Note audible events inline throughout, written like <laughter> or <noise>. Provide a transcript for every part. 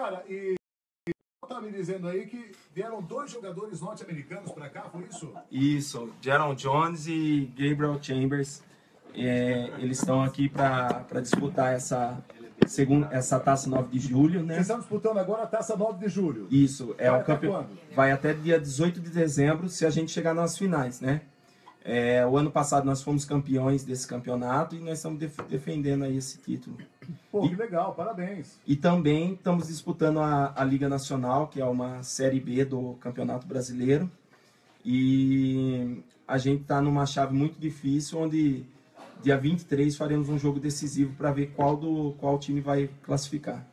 cara, e tá me dizendo aí que vieram dois jogadores norte-americanos pra cá, foi isso? Isso, Jaron Jones e Gabriel Chambers. É, eles estão aqui para disputar essa, segundo, essa taça 9 de julho, né? Vocês estão disputando agora a taça 9 de julho. Isso, é Vai o até campe... quando? Vai até dia 18 de dezembro, se a gente chegar nas finais, né? É, o ano passado nós fomos campeões desse campeonato e nós estamos def- defendendo aí esse título. Pô, que legal, parabéns. E também estamos disputando a, a Liga Nacional, que é uma Série B do Campeonato Brasileiro. E a gente está numa chave muito difícil, onde dia 23 faremos um jogo decisivo para ver qual, do, qual time vai classificar.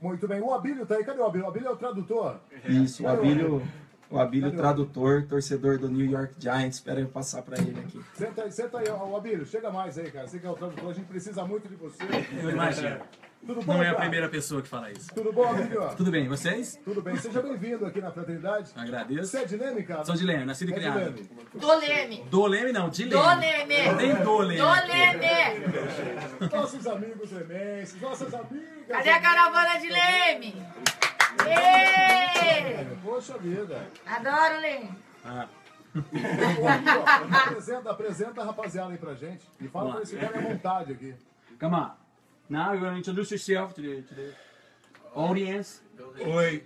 Muito bem. O Abílio tá aí. Cadê o Abílio? O Abílio é o tradutor? Isso, o Abílio, o Abílio O- tradutor, torcedor do New York Giants. Espera eu passar para ele aqui. Senta aí, senta aí, ó, o Abílio. Chega mais aí, cara. Você que é o tradutor, a gente precisa muito de você. Eu imagino. Tudo bom, Não é a cara? primeira pessoa que fala isso. Tudo bom, Abílio? Tudo bem, vocês? Tudo bem. Seja bem-vindo aqui na Fraternidade. Agradeço. Você é de Leme, cara? Sou de Leme, nascido e É criado. Leme. Do Leme. Do Leme não, de Leme. Do Leme. Não tem do Leme. Do Leme. Nossos amigos lemenses, nossas amigas. Cadê a caravana de Leme? Ê! Poxa vida. Adoro Leme. Ah, <laughs> apresenta, apresenta a rapaziada aí pra gente. E fala pra eles ficarem à vontade aqui. come on. Now you're going to introduce yourself to the, to the audience. Oi,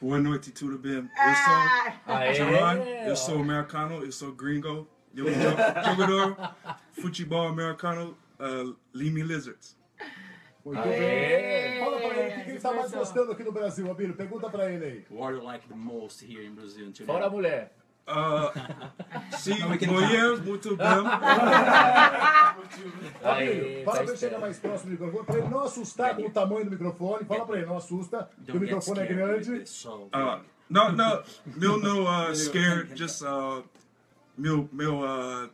boa noite, tudo bem? Ah, Eu sou John, eu sou americano, eu sou gringo, eu sou jogador <laughs> futebol americano, uh, Lime Lizards. Muito bem. Fala pra ele o que, que ele tá mais gostando aqui no Brasil, Abílio. Pergunta pra ele aí. What do you like the most here in Brazil today? Fora a mulher. Uh, sim, Não, é não mulher, muito <laughs> bem. Aí, Fala tá pra ele chegar esperto. mais próximo do microfone, pra ele não assustar com o tamanho do microfone. Fala pra ele, não assusta, que o microfone é grande. this song. Uh, no, no, no, no, uh, scared, <laughs> just, uh, meu, meu, uh,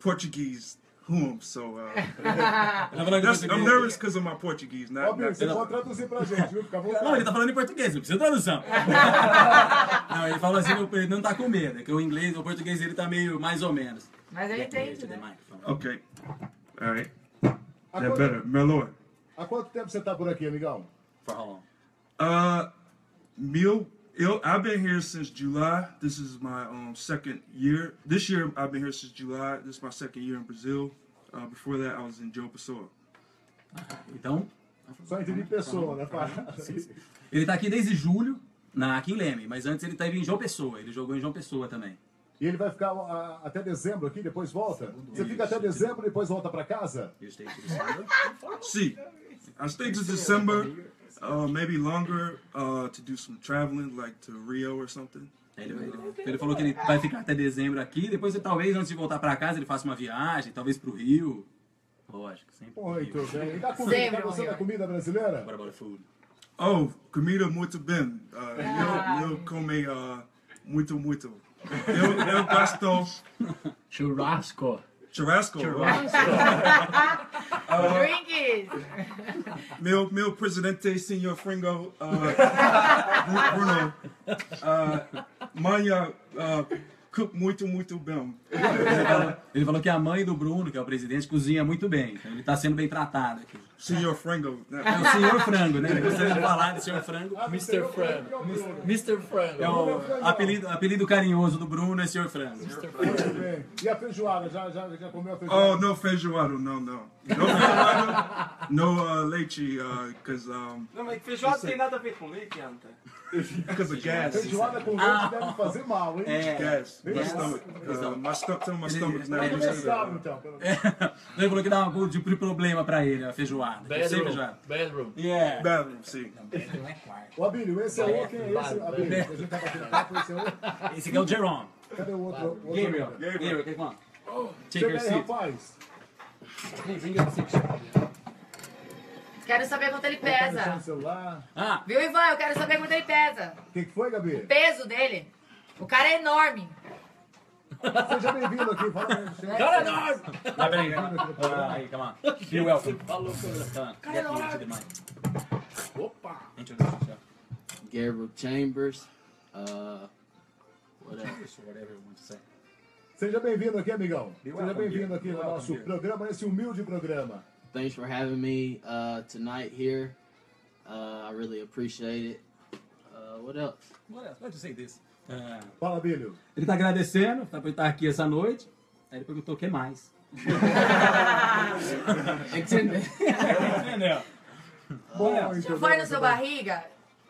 Portuguese home, so, uh, falando em that's, I'm português. nervous because of my Portuguese, not, Abílio, not você pode traduzir pra gente, viu? Fica à Não, ele vontade. tá falando em português, não precisa de tradução. <laughs> não, ele falou assim, ele não tá com medo, é que o inglês, o português ele tá meio mais ou menos. Mas ele entende, né? microphone. okay, all right, Há that quanto, better, melhor. há quanto tempo você tá por aqui, amigão? For how long? Uh, Mil, il- I've been here since July. This is my um, second year. This year, I've been here since July. This is my second year in Brazil. Uh, before that, I was in Joe Pessoa. Então, Só entendi pessoa, né? <laughs> Ele tá aqui desde julho, na, aqui em Leme, mas antes ele teve em João Pessoa, ele jogou em João Pessoa também. E ele vai ficar ah, até dezembro aqui, depois volta? Você fica até dezembro e depois volta pra casa? You stay to December? See, I stayed to December, uh, maybe longer, uh, to do some traveling, like to Rio or something. Ele, ele- ele falou que ele vai ficar até dezembro aqui, depois ele, talvez antes de voltar pra casa ele faça uma viagem, talvez pro Rio. Lógico, sempre Muito Rio. bem. E da comida, Sempre tá gostando da comida brasileira? What about food? Oh, comida muito bem. Uh, eu, eu come uh, muito, muito. Eu, eu gosto <laughs> Churrasco. Churrasco. Drinkies. Meu, meu presidente, senhor Fringo, uh, <laughs> Bruno, uh, manhã, uh, cook <laughs> muito, muito bem. Ele falou, ele falou que a mãe do Bruno, que é o presidente, cozinha muito bem, então ele tá sendo bem tratado aqui. Senhor Fringo. É o senhor frango, né? Gostaria de falar do senhor frango. Mr. Frango. Mr. Frango. É o apelido, apelido carinhoso do Bruno é senhor frango. Muito bem. E a feijoada? Já, já, já comeu a feijoada? Oh, no feijoado, no, no. No feijoado, <laughs> no uh, leite, because um, Não, mas feijoada tem nada a ver com leite, Anta. <laughs> because of gas. Feijoada com leite deve fazer mal, hein? É. Gas. My Gas. stomach. Uh, my stomach, my stomach's not Não used to that. então. <laughs> Ele falou que dá um de de problema pra ele, a feijoada. Bedroom. feijoada. Bedroom. Yeah. Bedroom, see. Ô, Abílio, esse é o quem é esse? Abílio, a gente tá batendo papo, esse é o... <laughs> Esse aqui é o Jerome. Cadê o outro? o outro Gabriel. Gabriel, take one. Take Chega your seat. rapaz. Hey, bring your seat. Quero saber quanto ele Tá pesa. Ah, Viu, Ivan? Eu quero saber quanto ele pesa. O que, que foi, Gabi? O peso dele. O cara é enorme. Seja bem-vindo aqui. Fala pra gente. Cara enorme! ah peraí. Ah, aí, on. Be welcome. Falou here to the mic. Opa! Gabriel Chambers. Uh, whatever. Whatever you want to say. Seja bem-vindo aqui, amigão. Seja bem-vindo aqui no nosso programa, esse humilde programa. Thanks for having me uh, tonight here. Uh, I really appreciate it. Uh, what else? What else? What you say this? É, Fala, Bílio. ele tá agradecendo tá, por estar aqui essa noite. Aí ele perguntou o que mais. <laughs> Entendeu? <laughs> Entendeu? Bom, Já entendeu? foi no seu barriga?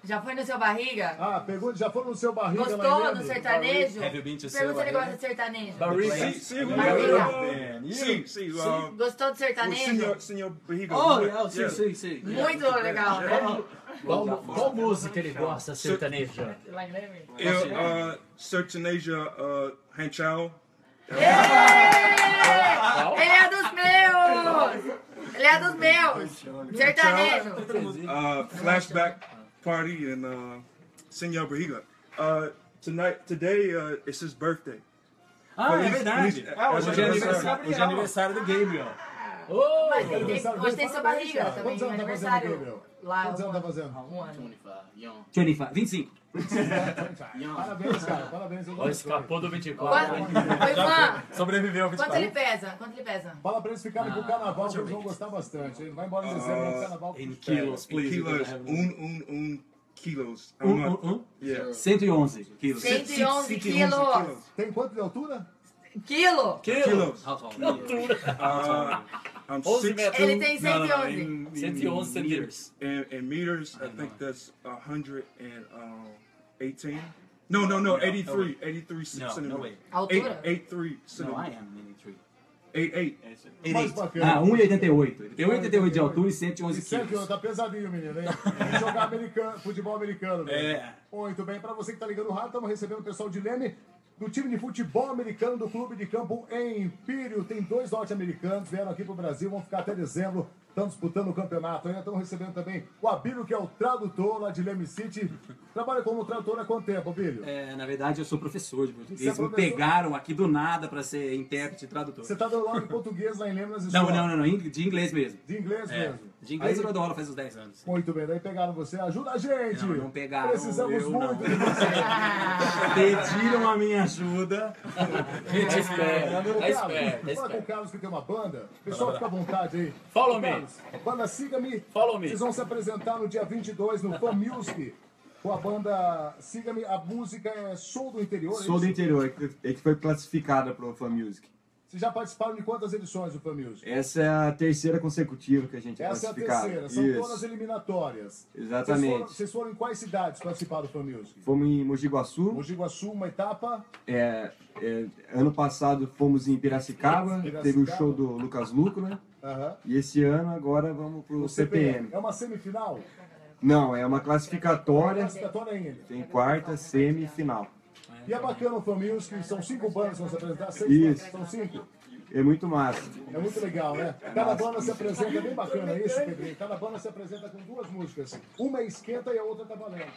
Já foi no seu barriga? Ah, pergunta, já foram no seu barriga Gostou do sertanejo? Have you been to Pergunta se ele gosta de sertanejo. Barriga. Sim, sim, Barriga. sim, sim. Gostou do sertanejo? senhor, senhor Barriga. Oh, yeah, sim, sim, sim. Muito legal, né? Qual, qual música ele gosta sertaneja? Lá em Leme. Eu, uh, sertaneja, uh. Ele é dos meus! Ele é dos meus! Sertanejo! uh, flashback party and uh, Senor Barriga. Uh, tonight, today, uh, it's his birthday. Ah, é Feliz- verdade. feliz- Ah, hoje é feliz- aniversário, hoje é aniversário do Gabriel. Oh, Mas tem- tem- Aniversário hoje dele, tem seu parabéns, barriga cara. também, Quantos anos tá fazendo, aniversário. Lá, Quantos um anos tá fazendo? Um ano. 25, young. 25, 25. Parabéns, cara. Parabéns. ó, escapou do Quanto, 24. Oi, Sobreviveu ao quanto ele pesa? Quanto ele pesa? Fala pra eles ficarem pro carnaval, que eles vão gostar bastante. Ele vai embora em dezembro no carnaval. Kilos, In please. kilos, un, un, un kilos. I'm Um, um, um. Yeah. 111 quilos. 111 111 quilos! Tem quanto de altura? Quilo! Kilos. How tall? Uh, I'm 11 six metros. Ele tem No, no, no, 111. in- in 111 centímetros. in, in meters. I think that's 118. No, no, no, 83. 83 No, centimeters. no way. Altura? 83 No, I centimeters. am 83. 88. Mais bacana. Ah, 1,88. Ele tem 1,88 de altura e 111 E sempre, quilos. tá pesadinho, menino, hein? Jogar americano, futebol americano. <laughs> velho. É. Muito bem, pra você que tá ligando o rádio, estamos recebendo o pessoal de Leme, do time de futebol americano do Clube de Campo Empírio. Tem dois norte-americanos, vieram aqui pro Brasil, vão ficar até dezembro, estão disputando o campeonato. Ainda estamos recebendo também o Abílio, que é o tradutor lá de Leme City. Trabalha como tradutor há quanto tempo, Abílio? É, na verdade, eu sou professor de é português. Me professor? pegaram aqui do nada para ser intérprete e tradutor. Você tá dando aula de português lá em Leme nas Não, escolas? não, não, não, de inglês mesmo. De inglês É, mesmo? De inglês Aí- eu dou aula faz uns 10 anos. Muito bem, daí pegaram você. Ajuda a gente! Não, não pegaram, Precisamos eu muito não. de você. <laughs> Pediram a minha ajuda. Gente esperta, Ô, tá esperto, tá Fala com o. Carlos que tem uma banda. Pessoal, fica à vontade aí. Follow me. Banda Siga-me. Follow me. Vocês vão se apresentar no dia 22 no Fan Music. Com a banda Siga-me. A música é Sou do Interior. é Sou do interior, é que foi classificada para o Fan Music. Vocês já participaram de quantas edições do Fan Music? Essa é a terceira consecutiva que a gente é Essa é a terceira. São Isso. todas eliminatórias. Vocês Exatamente. foram, vocês foram em quais cidades participar do Fan Music? Fomos em Mogi Guaçu. Mogi Guaçu, uma etapa. É, é, ano passado fomos em Piracicaba, Piracicaba. teve o show do Lucas Luco, né? Aham. E esse ano agora vamos pro O CPM. É uma semifinal? Não, é uma classificatória, Classificatória ainda. tem quarta, semi e é bacana o Fan Music, são cinco bandas que vão se apresentar, seis Isso. bandas, são cinco. É muito massa. É muito legal, né? Cada banda se apresenta, é bem bacana isso, Pedrinho. Cada banda se apresenta com duas músicas. Uma é esquenta e a outra tá valendo.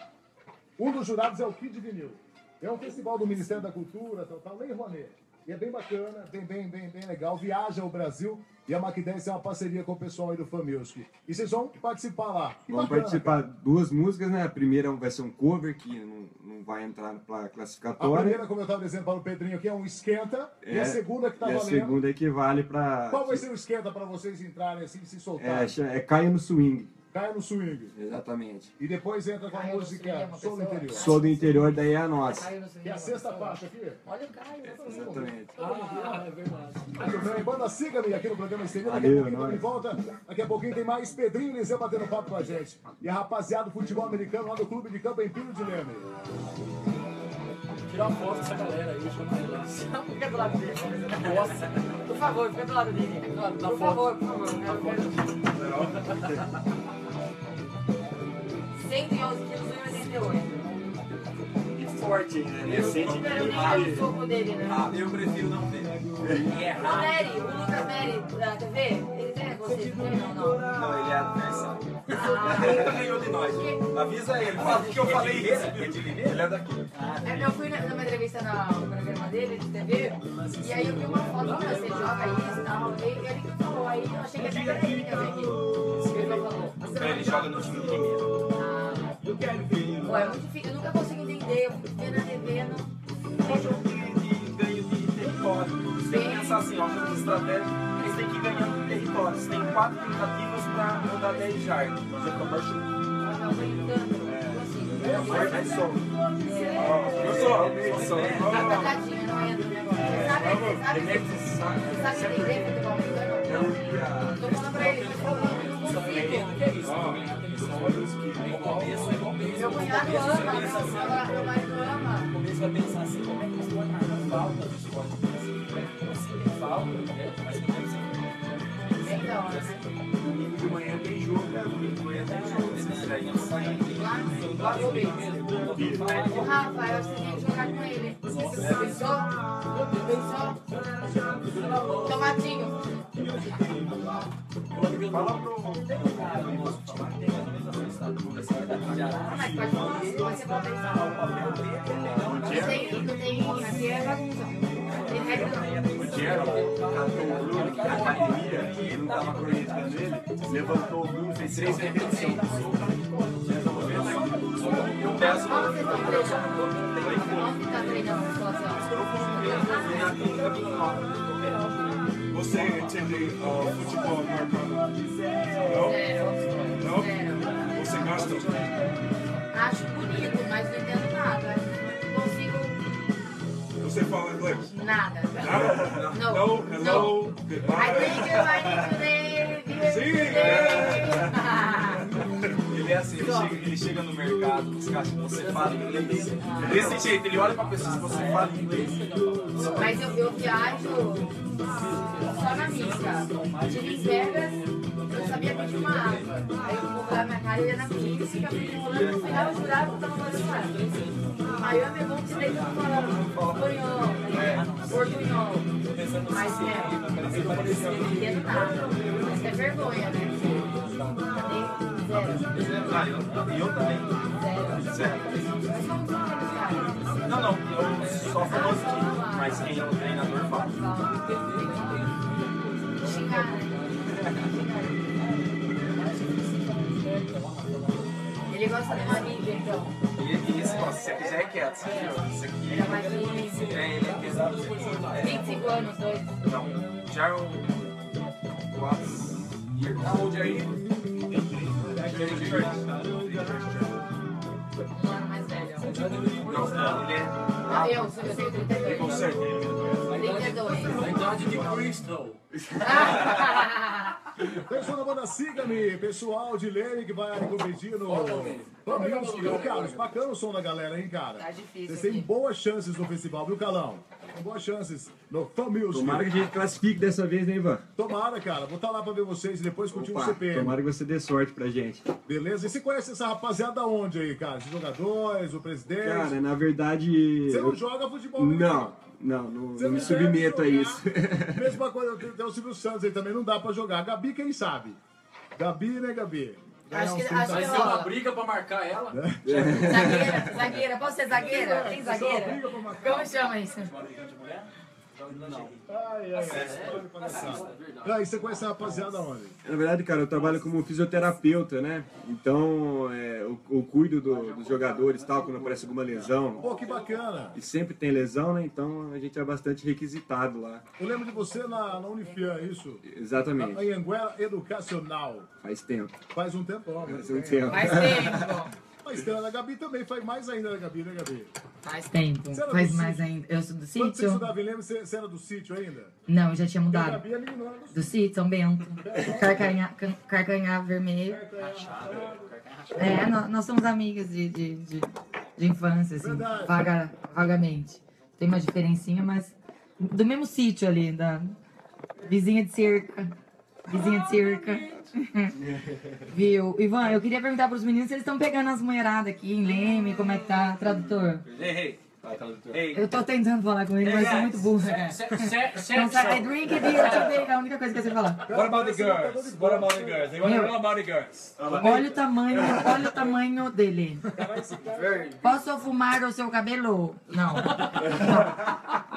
Um dos jurados é o Kid Vinil. É um festival do Ministério da Cultura, tal, tal, Lei Rouanet. E é bem bacana, bem, bem, bem, bem legal. Viaja ao Brasil e a Mac 10 é uma parceria com o pessoal aí do Fan Music. E vocês vão participar lá. Que Vamos bacana, participar cara. duas músicas, né? A primeira vai ser um cover, que não, não vai entrar para A classificatória. primeira, como eu estava dizendo para o Pedrinho aqui, é um esquenta. E É, a segunda que tá e a valendo. segunda equivale para. Qual vai ser o esquenta para vocês entrarem assim e se É, soltarem? cha- é Caio no Swing. Caia no swing. Exatamente. E depois entra com a Caio é música uma Sou do. Interior. Sou do interior, daí é a nossa. Caiu no swing, Que é a sexta faixa aqui. Olha o Caio. Exatamente. Ah, é verdade. Muito bem, banda siga-me aqui no programa Estendendo. Daqui a pouquinho nós. estamos de volta. Daqui a pouquinho tem mais Pedrinho e Liseu batendo papo com a gente. E a rapaziada do futebol americano lá do Clube de Campo Empírio de Leme. Tirar uma foto dessa galera aí, chama fica do lado dele. Nossa, Por favor, fica do lado dele. Por favor, por favor. eu quero- <laughs> 111 quilos e 88. Forte, né? Eu quero ver o soco dele, né? Ah, eu prefiro não ver. É O Nery, o Lucas Nery da TV, ele tem vocês não tem? Não, não. Não, ele é adversário. Ah, Ele nunca ganhou de nós. Avisa ele. Fala que eu falei dele. Ele é daqui. É, Eu fui na- numa entrevista na- no programa dele, de TV, e aí eu vi uma foto, ah, você joga isso e tal, e ele que falou, aí eu achei que até era ele que eu vi aqui. Ele falou. Ele joga no time de Limeira. Ah, pô, é muito difícil, eu nunca consigo entender, eu fico vendo na TV, não... É jogo de, ganho de território. Você tem que pensar assim, ó, jogo de estratégia, eles têm que ir ganhando território. Você tem quatro tentativas para andar 10 jardas. Você fica em canto, não consigo. É, mas é som. Eu sou, eu sou. Tadinha, não entra o negócio. Você sabe, sabe, você sabe entender futebol americano? Tô falando pra cunhado ama, ama. Começo vai pensar assim, como é que eles podem marcar falta no esporte? Assim, você falta? Mas não deve ser. Então, né? De manhã tem jogo, né? De manhã tem jogo. Esses aí não saem. Lá, no Beats. Ô Rafa, eu acho que você tem que jogar com ele. Pensou? Pensou? Tomatinho. Ele não tava cronometrando ele, levantou o Bruno, fez três repetições. Eu peço Onde vocês estão treinando? Você entende uh, futebol americano? Não? Zero. Você gosta? Acho bonito, mas não entendo nada. Não consigo Você fala inglês? nada. Nada? Não. No, hello, I goodbye. think you I need today. Sim. Ele é assim, ele chega, ele chega no mercado, os caras, você fala inglês. Desse jeito, ele olha pra pessoa, se você fala inglês. Mas eu, eu viajo só na mística. De Vegas, eu sabia pedir uma água. Aí eu e na mística, me enrolando. No final, eu jurava que eu tava fazendo nada. É bom que você tem que falar espanhol, portunhol. Mas é, eu não entendo nada. Mas é vergonha, né? Zero. Ah, eu, e eu também. Zero. Zero. Como? Não, não, eu só falo aqui, mas quem é o treinador fala. Ele gosta de uma mídia, então. E isso, ó, se você quiser é quieto, isso aqui, ó, isso aqui. Ele é mais de É, ele é pesado. É, 25 anos, dois. não, já é. Quatro. years. How old are you? Um ano mais velho. Não, ele é. Não, eu, sou- eu tenho 32. Você. 32. A idade de Cristo. <laughs> Pessoal da banda, siga-me, pessoal de Lene que vai competir no Famílias. Ô, Carlos, bacana o som da galera, hein, cara? Tá difícil Vocês têm boas chances no festival, viu, Calão? Boas chances no Famílias. Tomara que a gente classifique dessa vez, né, Ivan? Tomara, cara. Vou estar lá pra ver vocês e depois curtir um Opa, CPM. tomara que você dê sorte pra gente. Beleza? E você conhece essa rapaziada onde aí, cara? Os jogadores, o presidente? Cara, na verdade. Você não eu- joga futebol. Não, não, não, não me submeto a isso. <laughs> Mesma coisa, tem tem o Silvio Santos aí também, não dá pra jogar. Gabi, quem sabe? Gabi, né, Gabi? Acho que- uns 30 acho que Vai ser uma briga pra marcar ela. <laughs> Zagueira, zagueira. Posso ser zagueira? Tem zagueira? Como chama isso? Ai, ai, ai. Aí, você conhece a rapaziada onde? Na verdade, cara, eu trabalho como fisioterapeuta, né? Então, é, eu, eu cuido do- dos jogadores tal, quando aparece alguma lesão. Pô, que bacana. E sempre tem lesão, né? Então a gente é bastante requisitado lá. Eu lembro de você na, na Unifian, é isso? Na Exatamente. Anhanguera Educacional. Faz tempo. Faz um tempão. né? Faz um tempo. Faz tempo. <laughs> Mas tem, a Gabi também faz mais ainda, né, Gabi, né, Gabi? Faz tempo. Faz mais sítio? ainda. Eu sou do Quando você sítio. estudava em Leme, você, você era do sítio ainda? Não, eu já tinha Porque a mudado. Gabi é menina do Do sítio, São Bento. <laughs> Carcanhar, can- carcanhar vermelho. É, nós, nós somos amigas de, de, de, de infância, assim, vaga, vagamente. Tem uma diferencinha, mas do mesmo sítio ali, da vizinha de cerca. Vizinha de cerca. <laughs> Viu? Ivan, eu queria perguntar para os meninos se eles estão pegando as mulheradas aqui em Leme, como é que tá, tradutor? Hey. Eu tô tentando falar com ele, mas sou muito burra. Se- se- se- Então, sai, I drink a beer today, é a única coisa que eu sei falar. What about the girls? What about the girls? They want to know about the girls. Olha o tamanho, olha o tamanho dele. Posso fumar o seu cabelo? Não.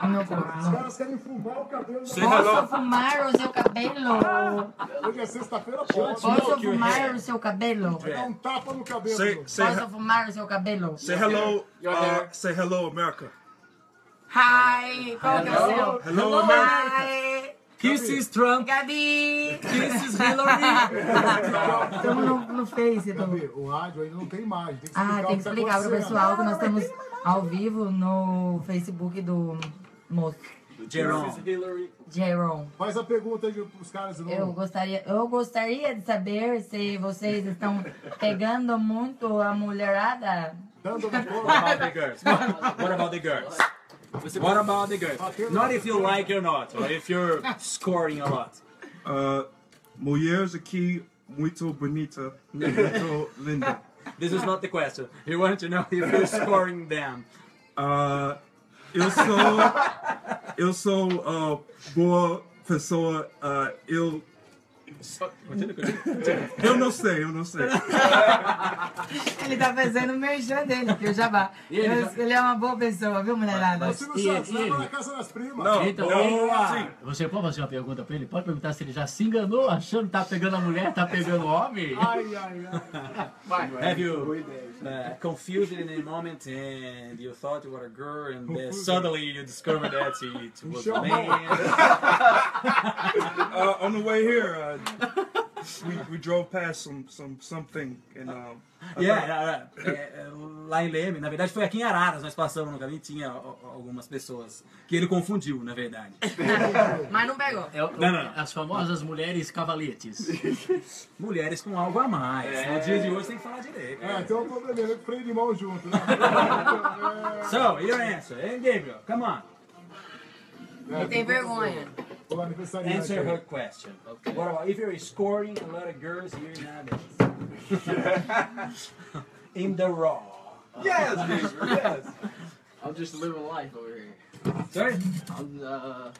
Não, não, Os caras querem fumar o cabelo. Posso fumar o seu cabelo? Hoje é sexta-feira, pode. Posso fumar o seu cabelo? Dá um tapa no cabelo. Posso fumar o seu cabelo? say hello. Uh, say hello, America. Hi! Qual que é o seu? Hello, America. Hi! Kisses Trump. Gabi! Kisses Hillary. <laughs> Estamos no, no Face do... Gabi, o rádio ainda não tem imagem. Tem que explicar Ah, o tem que tá explicar pro acontecendo. pessoal que nós estamos ao vivo no Facebook do moço. Jerome. Jerome. Faz a pergunta aí pros caras de Eu gostaria, eu gostaria de saber se vocês estão pegando muito a mulherada. Dando What about the girls? <laughs> What about the girls? What about the girls? Not if you like or not, or if you're scoring a lot. Uh, mulheres aqui muito bonita, muito linda. This is not the question. You want to know if you're scoring them. Uh, eu sou eu sou uh, boa pessoa. Uh, eu eu não sei, eu não sei. <laughs> Ele tá fazendo o merchan dele, que o Jabá. Ele Eu- já- Ele é uma boa pessoa, viu, mulherada? Ô, Silvio E- Santos, e leva ele? na casa das primas. Não, Então, sim. você pode fazer uma pergunta pra ele? Pode perguntar se ele já se enganou achando que tá pegando a mulher, tá pegando o homem? <laughs> Ai, ai, ai. Have you uh, confused in a moment and you thought you were a girl and then suddenly you discovered that it was a man? <laughs> uh, on the way here, uh, we, we drove past some some something and um, I Yeah, é, é, lá em Leme, na verdade foi aqui em Araras, nós passamos no caminho e tinha algumas pessoas que ele confundiu, na verdade. <laughs> Mas não pegou. É o- Não, não, não. As famosas mulheres cavaletes. <laughs> Mulheres com algo a mais. É. No dia de hoje tem que falar direito. É, tem um probleminha com freio de mão junto, né? <laughs> So, your answer. Hey, Gabriel, come on. Ele tem vergonha. O aniversariante. Answer her question. Okay. What about if you're scoring a lot of girls here nowadays? <laughs> In the raw. Yes, Gabriel, yes. <laughs> I'm just living life over here. Sorry? I'm uh,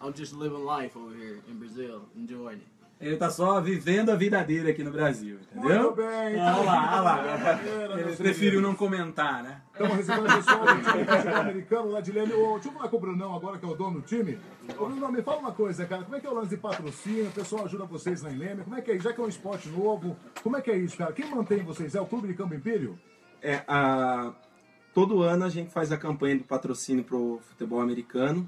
I'm just living life over here in Brazil, enjoying it. Ele tá só vivendo a vida dele aqui no Brasil, entendeu? Muito bem. Ah, Olha lá, olha lá. Brincadeira, Ele meus preferiu não comentar, né? Estamos recebendo o pessoal do time futebol <laughs> americano lá de Leme. Deixa eu falar com o Brunão agora, que é o dono do time. Ô, Brunão, me fala uma coisa, cara. Como é que é o lance de patrocínio? O pessoal ajuda vocês lá em Leme? Como é que é isso? Já que é um esporte novo, como é que é isso, cara? Quem mantém vocês? É o Clube de Campo Império? É, a, todo ano a gente faz a campanha do patrocínio pro futebol americano.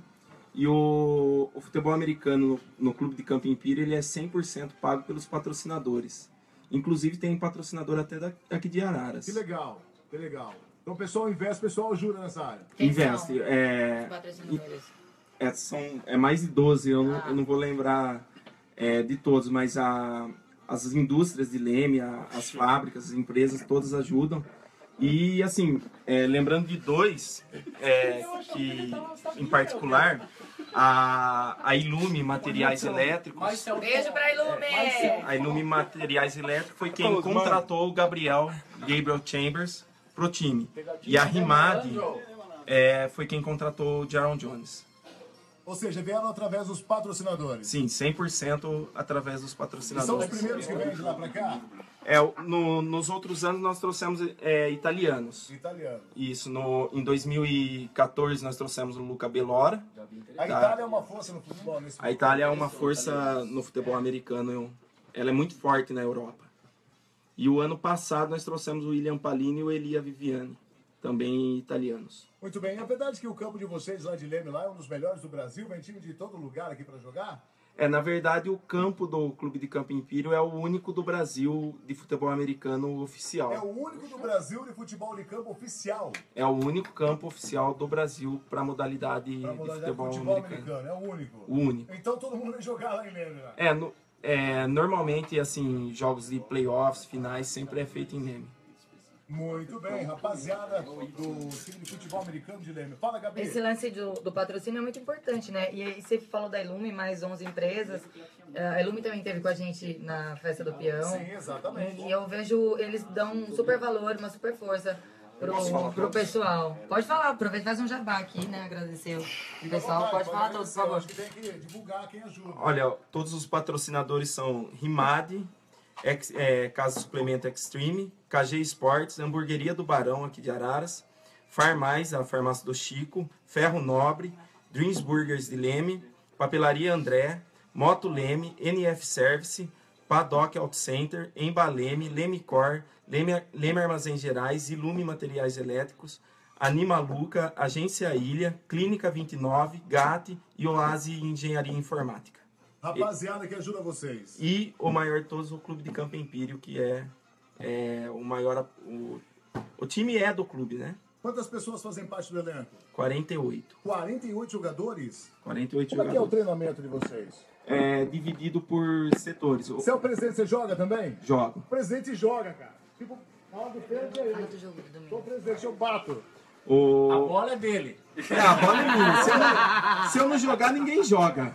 E o, o futebol americano no, no Clube de Campo Império ele é 100% pago pelos patrocinadores. Inclusive tem patrocinador até da- daqui de Araras. Que legal, que legal. Então o pessoal investe, o pessoal ajuda nessa área. Investe. É, Patrocinadores. é, são, é mais de 12, eu não, eu não vou lembrar é, de todos, mas a, as indústrias de Leme, a- as fábricas, as empresas, todas ajudam. E assim, é, lembrando de dois, é, que em particular, a, a Ilume Materiais Elétricos. Beijo pra Ilume! A Ilume Materiais Elétricos foi quem contratou o Gabriel, Gabriel Chambers, pro time. E a Rimad é, foi quem contratou o Jaron Jones. Ou seja, vieram através dos patrocinadores. Sim, 100% através dos E são os patrocinadores. primeiros que vêm de lá pra cá? É, no- nos outros anos nós trouxemos é, italianos. Italiano. Isso, no, em 2014 nós trouxemos o Luca Bellora. A Itália é uma força no futebol nesse A Itália é uma força no futebol americano, ela é muito forte na Europa. E o ano passado nós trouxemos o William Palini e o Elia Viviani, também italianos. Muito bem. É verdade que o campo de vocês lá de Leme lá é um dos melhores do Brasil? Vem time de todo lugar aqui pra jogar? É, na verdade, o campo do Clube de Campo Império é o único do Brasil de futebol americano oficial. É o único do Brasil de futebol de campo oficial. É o único campo oficial do Brasil para modalidade Pra de modalidade de futebol, futebol americano. americano. É o único. O único. Então todo mundo vem jogar lá em Leme. Lá. É, no- é, normalmente, assim, jogos de playoffs, finais, sempre é feito em Leme. Muito bem, rapaziada do time de futebol americano de Leme. Fala, Gabi. Esse lance do, do patrocínio é muito importante, né? E aí você falou da Ilume, mais 11 empresas. Eh, A Ilume também esteve com a gente na festa do peão. Sim, exatamente. E eu vejo eles dão um super valor, uma super força pro, pro pessoal. Pode falar, aproveita e faz um jabá aqui, né? Agradecer o pessoal. Pode falar todos, por favor. Acho que tem que divulgar quem ajuda. Olha, todos os patrocinadores são Rimad, Ex- é, Casa Suplemento Extreme, KG Esportes, Hamburgueria do Barão aqui de Araras, Farmais, a farmácia do Chico, Ferro Nobre, Dreams Burgers de Leme, Papelaria André, Moto Leme, NF Service, Paddock Auto Center, Embaleme, Leme Cor, Leme, Leme Armazém Gerais, Ilume Materiais Elétricos, Animaluca, Agência Ilha, Clínica 29, GAT e Oase Engenharia Informática. Rapaziada que ajuda vocês. E o maior de todos, o Clube de Campo Empírio, que é, é o maior. O, o time é do clube, né? Quantas pessoas fazem parte do elenco? 48. 48 jogadores? 48 Como é que é o jogadores. treinamento de vocês? É dividido por setores. Você é o presidente, você joga também? Jogo. O presidente joga, cara. Tipo, na hora do pênalti é ele. Sou o presidente, eu bato. O... A bola é dele. É, a bola é minha. Se eu não, se eu não jogar, ninguém joga.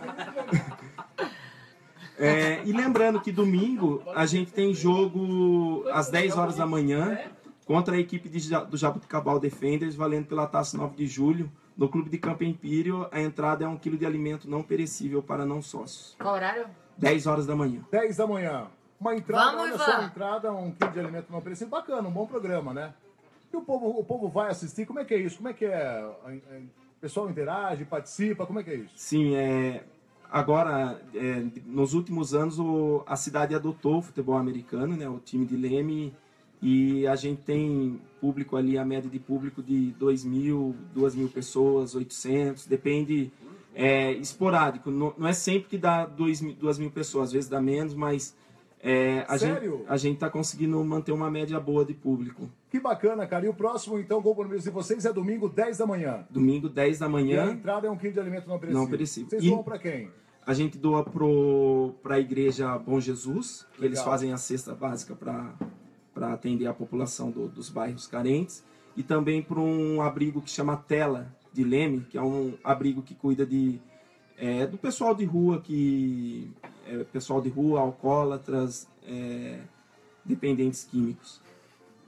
É, e lembrando que domingo a gente tem jogo às 10 horas da manhã contra a equipe de do Jabuticabal Defenders, valendo pela taça 9 de julho. No Clube de Campo Empírio, a entrada é um quilo de alimento não perecível para não sócios. Qual horário? 10 horas da manhã. 10 da manhã. Uma entrada, Vamos, olha só, uma entrada, um quilo de alimento não perecível. Bacana, um bom programa, né? E o povo, o povo vai assistir, como é que é isso? Como é que é? O pessoal interage, participa, como é que é isso? Sim, é, agora, é, nos últimos anos, o- a cidade adotou o futebol americano, né, o time de Leme, e a gente tem público ali, a média de público de 2 mil, 2 mil pessoas, 800, depende, é esporádico, não, não é sempre que dá 2 mil, 2 mil pessoas, às vezes dá menos, mas é, a, Sério? gente, a gente está conseguindo manter uma média boa de público. Que bacana, cara. E o próximo, então, Gol Compromisso de vocês é domingo, 10 da manhã. Domingo, 10 da E a manhã, entrada é um quilo de alimento não perecível. Não perecível. Vocês E- vão pra quem? A gente doa para a igreja Bom Jesus, que eles Legal. fazem a cesta básica para atender a população do- dos bairros carentes. E também para um abrigo que chama Tela de Leme, que é um abrigo que cuida de, é, do pessoal de rua, que é, pessoal de rua, alcoólatras, é, dependentes químicos.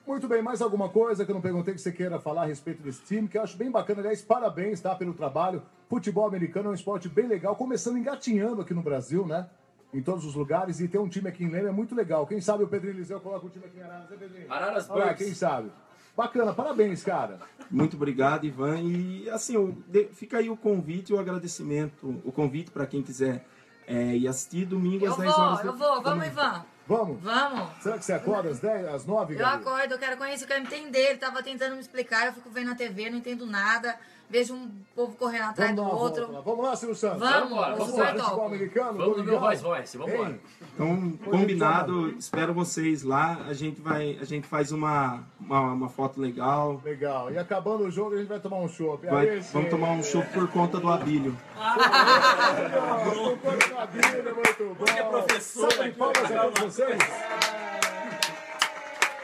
Muito bem, mais alguma coisa que eu não perguntei que você queira falar a respeito desse time, que eu acho bem bacana. Aliás, parabéns tá, pelo trabalho. Futebol americano é um esporte bem legal, começando engatinhando aqui no Brasil, né? Em todos os lugares. E ter um time aqui em Leme é muito legal. Quem sabe o Pedrinho Eliseu coloca o time aqui em Araras, né, Pedrinho? Araras Olha lá, quem sabe. Bacana, parabéns, cara. Muito obrigado, Ivan. E assim, fica aí o convite e o agradecimento. O convite para quem quiser é, ir assistir domingo Eu às 10 horas. vou, eu vou. Vamos. Ivan. Vamos? Vamos. Será que você acorda às 10, às 9, Eu Gabi? acordo, eu quero conhecer, eu quero entender. Ele tava tentando me explicar, eu fico vendo na TV, não entendo nada. Vejo um povo correndo atrás Vamos do dar uma outro. volta lá. Vamos lá, Silvio Santos. Vamos, vamos vamos lá. lá. Futebol americano, Vamos no meu. Voice Voice, vamos embora. Hein? Então, combinado, espero vocês lá. A gente vai, a gente faz uma, uma, uma foto legal. Legal. E acabando o jogo, a gente vai tomar um chopp. Vai- vamos tomar um show <laughs> por conta do Abílio. Muito bom. é professor, Salve de palmas a todos vocês.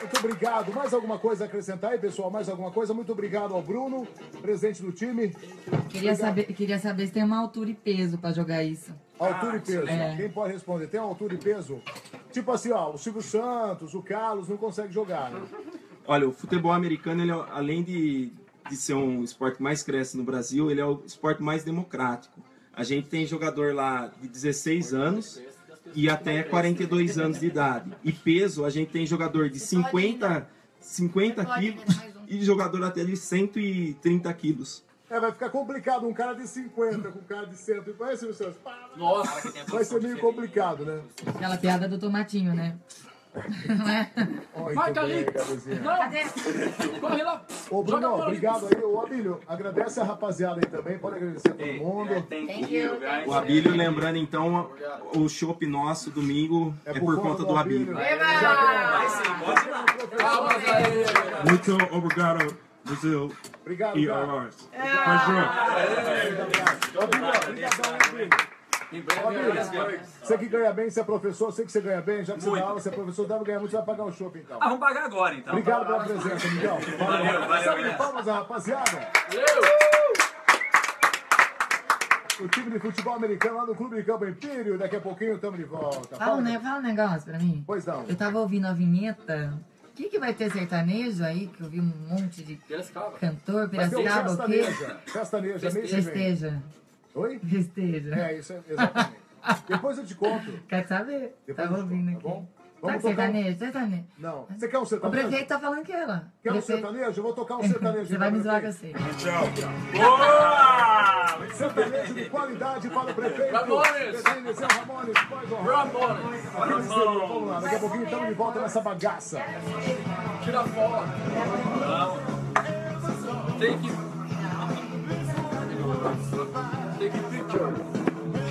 Muito obrigado. Mais alguma coisa a acrescentar aí, pessoal? Mais alguma coisa? Muito obrigado ao Bruno, presidente do time. Queria saber, queria saber se tem uma altura e peso pra jogar isso. Altura e peso. É. Quem pode responder? Tem altura e peso? Tipo assim, ó, o Silvio Santos, o Carlos não consegue jogar, né? Olha, o futebol americano, ele, é- além de, de ser um esporte que mais cresce no Brasil, ele é o esporte mais democrático. A gente tem jogador lá de 16 anos e até 42 anos de idade. E peso, a gente tem jogador de 50, 50 quilos e jogador até de 130 quilos. É, vai ficar complicado um cara de 50 com um cara de 100. Vai? Pá, Nossa. Vai ser meio complicado, né? Aquela piada do tomatinho, né? É? Bem, ali. Gabizinha. Não. Cadê? Corre lá. Ô, Bruno, obrigado aí. Ô, Abílio, agradece a rapaziada aí também. Pode agradecer a todo mundo. Thank you. O Abílio, lembrando então, o chopp nosso domingo é, por, conta do Abílio. Palmas aí. Muito obrigado, Brasil. Obrigado, E cara. Araras. Em breve, Você que ganha bem, você é professor, você que você ganha bem, já que você dá aula, você é professor, deve ganhar muito, você vai pagar o shopping então. Ah, vamos pagar agora então. Obrigado pela presença, Miguel. Valeu, valeu, Salve de valeu. palmas, rapaziada. O time de futebol americano lá no Clube de Campo Empírio. Daqui a pouquinho estamos de volta. Fala um, ne- fala um negócio pra mim. Pois não. Eu tava ouvindo a vinheta. O que, que vai ter sertanejo aí? Que eu vi um monte de Piracicaba. cantor, Piracicaba, o quê? Festaneja. Festeja. Oi? Festeja. É, isso é exatamente. Depois eu te conto. Quer saber? Depois Tava eu te ouvindo conto, aqui. tá bom? Sabe Vamos tocar um... sertanejo? Sertanejo. Não. Você quer um O sertanejo? prefeito tá falando que ela. Quer um Prefeito- sertanejo? Eu vou tocar um sertanejo. <laughs> Você vai me zoar com prefeito. você. Boa! Sertanejo de qualidade para o prefeito. Ramones. Zé Ramones, honrada. Ramones. Vamos lá, daqui a pouquinho estamos de volta nessa bagaça. Tira fora. Take it. Take a picture.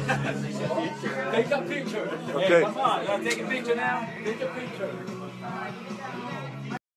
<laughs> take a picture. Okay. Hey, come on, you take a picture now? Take a picture.